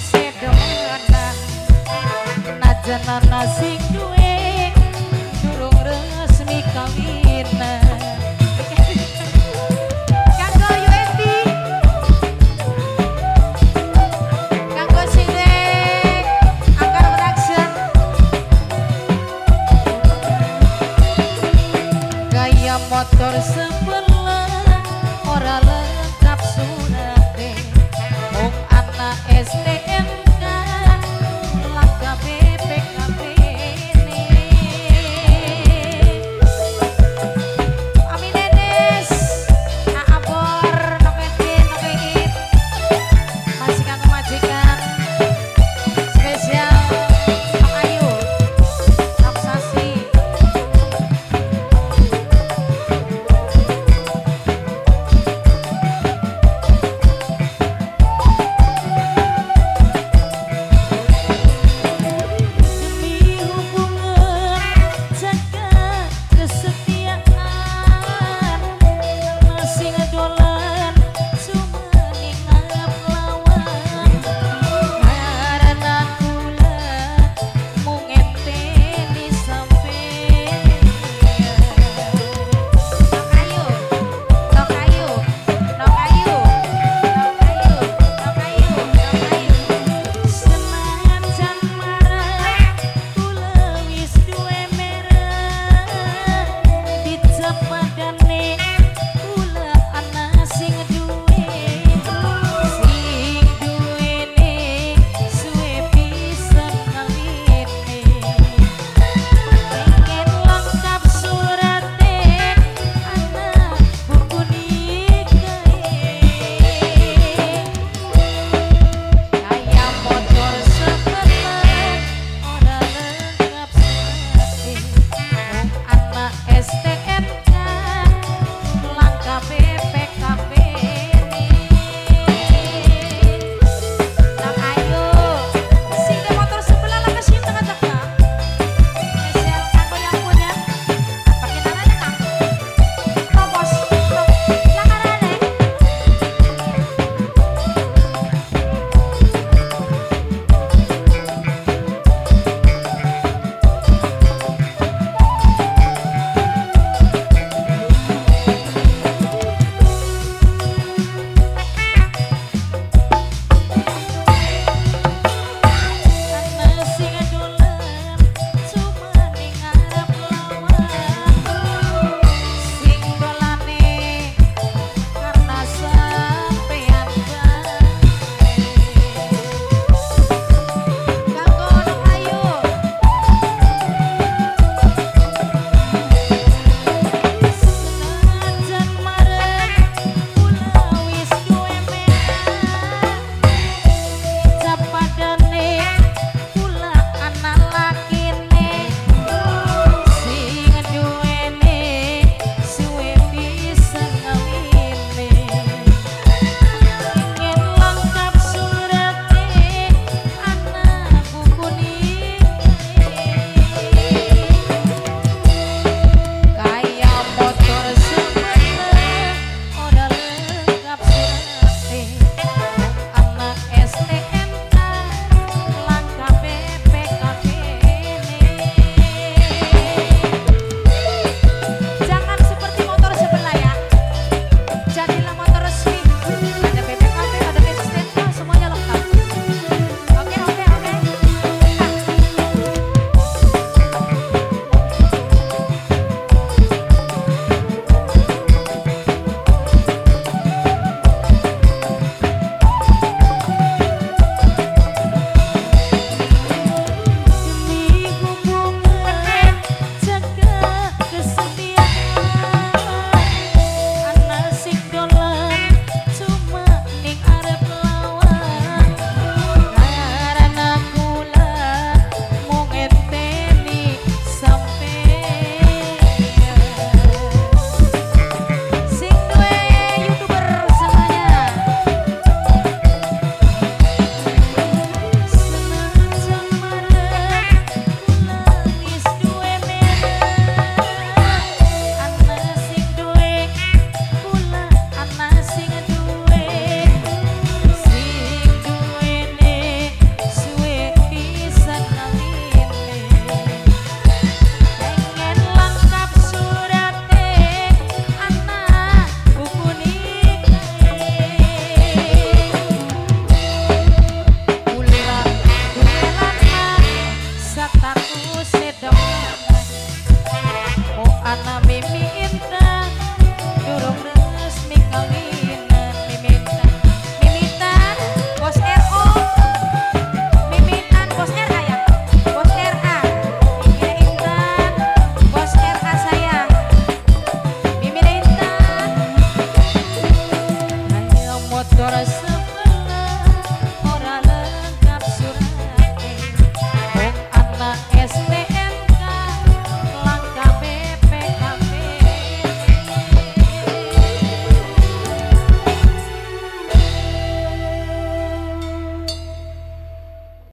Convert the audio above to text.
sedot najan ana sing